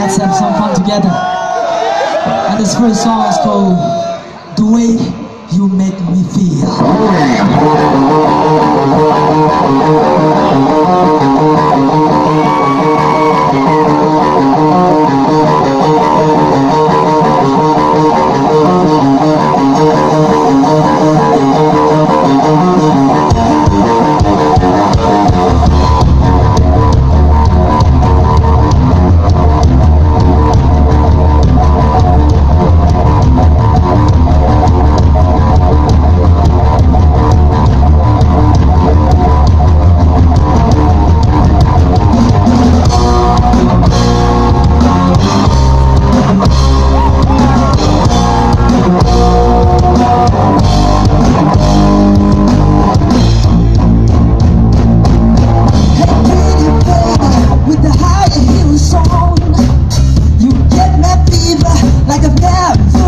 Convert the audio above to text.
let's have some fun together. And this first song is called The Way You Make Me Feel. like a map.